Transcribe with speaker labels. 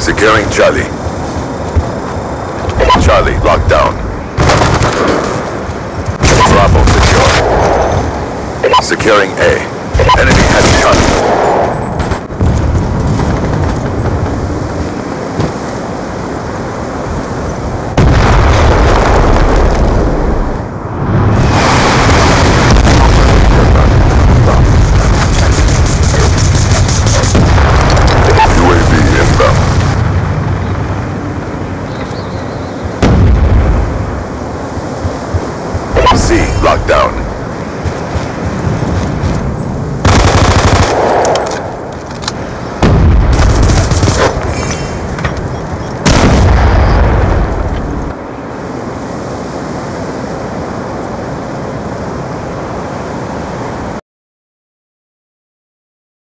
Speaker 1: Securing Charlie. Charlie, locked down. Bravo secure. Securing A. Enemy heavy gun. C, lockdown.